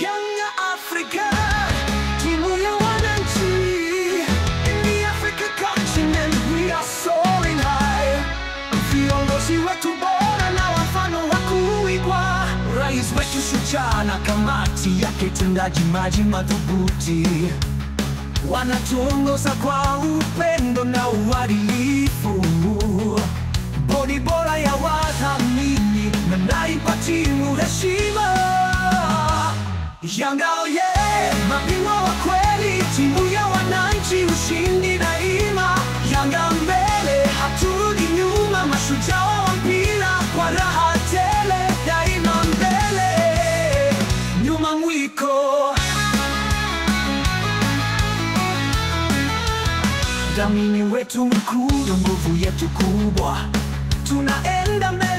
Yanga Africa, timu ya wananchi. In the wetu bora na wafano wa kuigwa, rais na kamati yake tendaji maji madhubuti wanatuongoza kwa upendo na uadilifu. Yanga yeah. mabingwa wa kweli, timu ya wananchi, ushindi daima. Yanga mbele, haturudi nyuma, mashujaa wa mpira kwa raha tele, daima mbele, nyuma mwiko. Dhamini wetu mkuu nguvu yetu kubwa, tunaenda mbele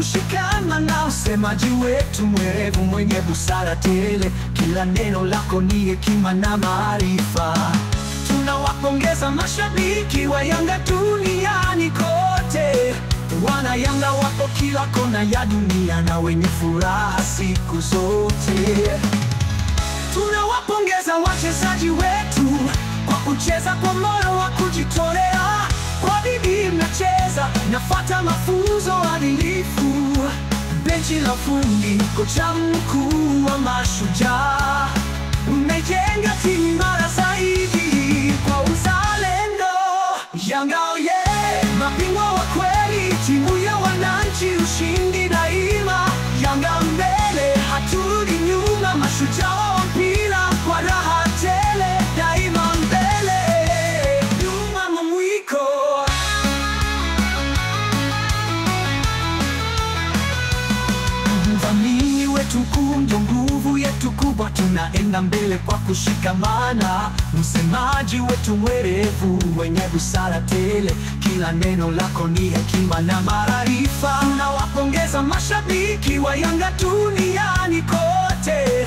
kwa kushikamana. Usemaji wetu mwerevu, mwenye busara tele, kila neno lako ni hekima na maarifa. Tunawapongeza mashabiki wa Yanga duniani kote, wana Yanga wapo kila kona ya dunia na wenye furaha siku zote. Tunawapongeza wachezaji wetu kwa kucheza kwa moyo wa kujitolea, kwa bidii mnacheza, nafata mafunzo adilifu. Benchi la fundi, kocha mkuu wa mashujaa, mmejenga timu imara zaidi kwa uzalendo. Yanga oye, mabingwa wa kweli, timu ya wananchi, ushindi tunaenda mbele kwa kushikamana. Msemaji wetu mwerevu, wenye busara tele, kila neno lako ni hekima na maarifa. Nawapongeza mashabiki wa Yanga duniani kote,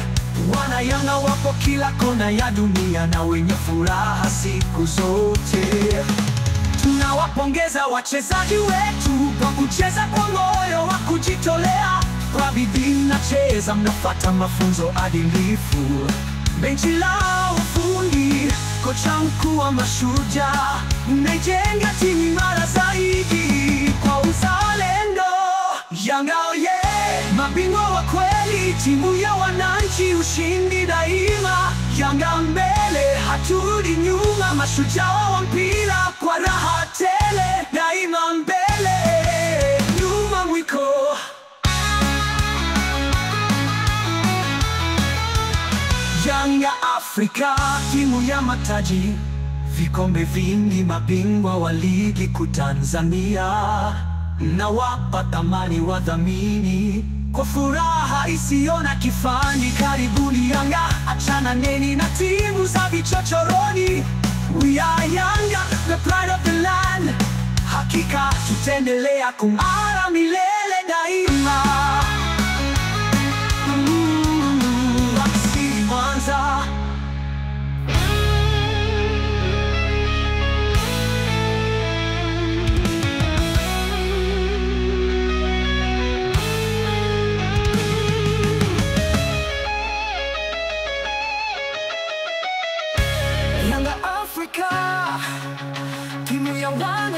wana Yanga wapo kila kona ya dunia na wenye furaha siku zote. Tunawapongeza wachezaji wetu kwa kucheza kwa moyo wa kujitolea, kwa bidii mnacheza, mnafuata mafunzo adilifu. Benchi la ufundi, kocha mkuu wa mashujaa, mnaijenga timu imara zaidi kwa uzalendo. Yanga oye, mabingwa wa kweli, timu ya wananchi, ushindi daima. Yanga mbele, haturudi nyuma, mashujaa wa mpira kwa raha tele, daima mbele, nyuma mwiko. Yanga Afrika, timu ya mataji, vikombe vingi, mabingwa wa ligi kuu Tanzania, na wapa thamani wadhamini kwa furaha isiyo na kifani. Karibuni Yanga, achana neni na timu za vichochoroni. We are Yanga, the pride of the land. Hakika tutaendelea kung'ara milele daima.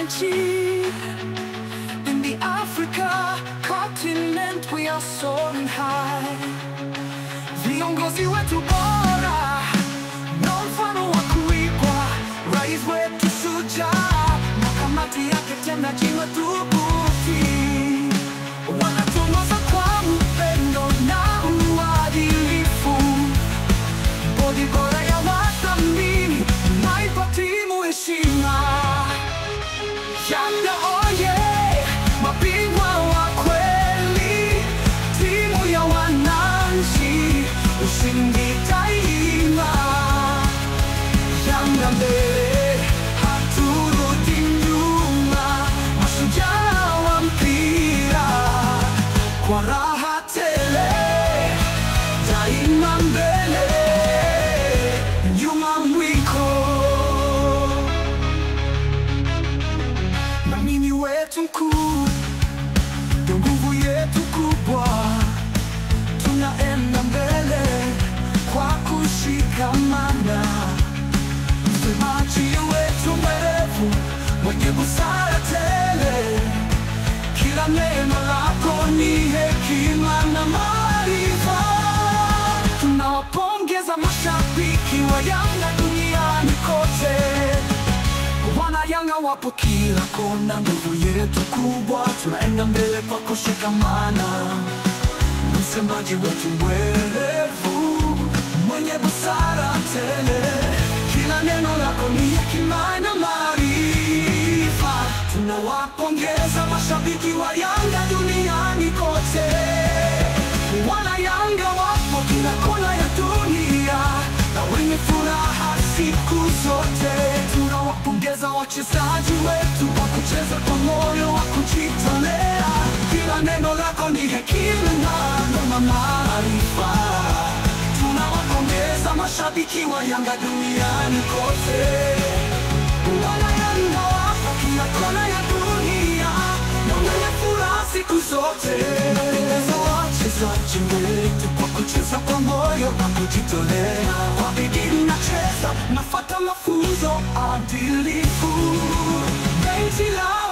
Ya. In the Africa continent we are soaring high. Viongozi wetu bora na mfano wa kuigwa, rais wetu shujaa na kamati yake tendaji madhubuti, ushindi daima. Yanga mbele, haturudi nyuma, mashujaa wa mpira kwa raha tele, daima mbele, nyuma mashabiki wa Yanga duniani kote. Wana Yanga wapo kila kona, nguvu yetu kubwa, tunaenda mbele kwa kushikamana. Msemaji wetu mwerevu, mwenye busara tele, kila neno lako ni hekima na maarifa. Tunawapongeza mashabiki wa Yanga wachezaji wetu kwa kucheza kwa moyo wa kujitolea. Kila neno lako ni hekima na maarifa. Tunawapongeza mashabiki wa Yanga duniani kote. Wana Yanga wapo kila kona ya dunia na wenye furaha siku zote. Tunawapongeza wachezaji wetu kwa kucheza kwa moyo na kujitolea. Kwa bidii nafuata mafunzo adilifu. Benchi la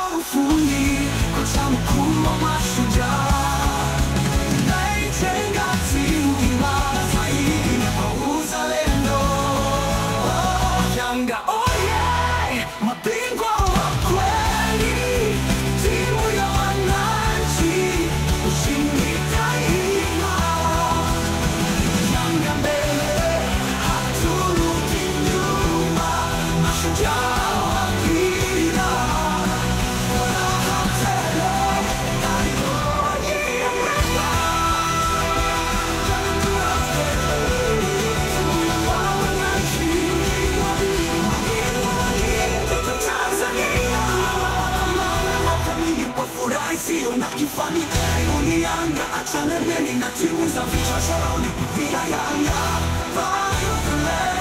Dunia na a czele mieli na tyłu Zawicza szalony, wija janga